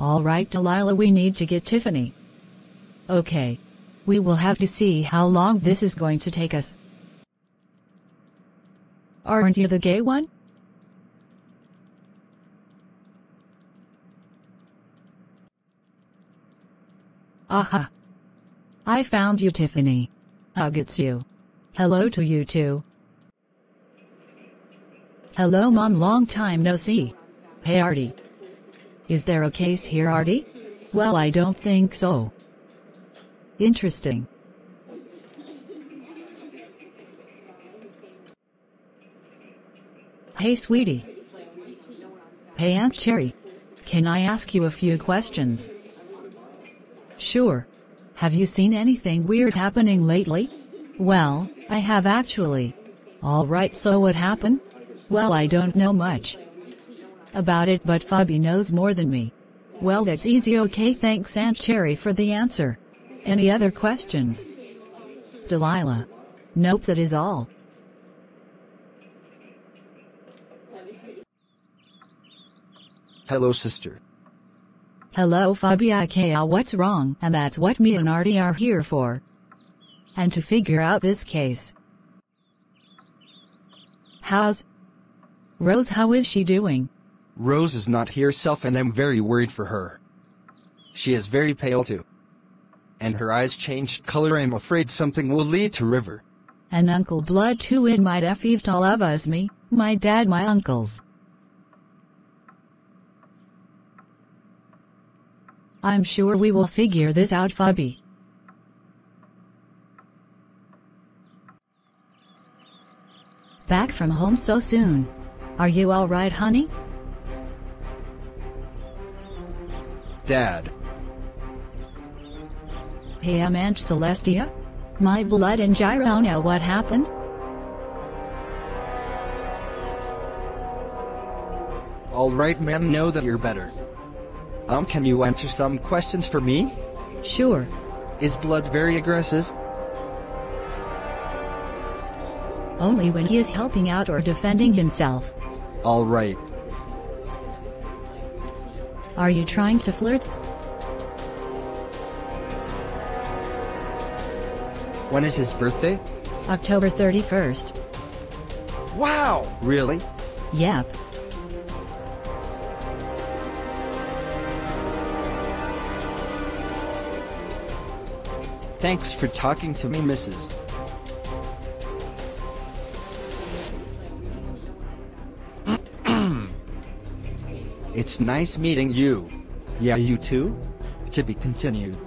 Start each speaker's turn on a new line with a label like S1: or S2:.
S1: Alright Delilah we need to get Tiffany. Okay. We will have to see how long this is going to take us. Aren't you the gay one? Aha. I found you Tiffany. Hug it's you. Hello to you too. Hello mom long time no see. Hey Artie. Is there a case here Artie? Well I don't think so. Interesting. Hey sweetie. Hey Aunt Cherry. Can I ask you a few questions? Sure. Have you seen anything weird happening lately? Well, I have actually. Alright so what happened? Well I don't know much about it but Fabi knows more than me. Well that's easy okay thanks Aunt Cherry for the answer. Any other questions? Delilah. Nope that is all.
S2: Hello sister.
S1: Hello Fabiakea uh, what's wrong and that's what me and Artie are here for. And to figure out this case. How's Rose how is she doing?
S2: Rose is not herself and I'm very worried for her. She is very pale too. And her eyes changed color I'm afraid something will lead to River.
S1: And Uncle Blood too it might have all of us me, my dad my uncles. I'm sure we will figure this out Fabi. Back from home so soon. Are you alright honey?
S2: Dad.
S1: Hey I'm Aunt Celestia. My blood and gyro know what happened?
S2: Alright ma'am know that you're better. Um, can you answer some questions for me?
S1: Sure.
S2: Is blood very aggressive?
S1: Only when he is helping out or defending himself.
S2: Alright.
S1: Are you trying to flirt?
S2: When is his birthday?
S1: October 31st.
S2: Wow! Really?
S1: Yep.
S2: Thanks for talking to me, Mrs. it's nice meeting you. Yeah, you too? To be continued.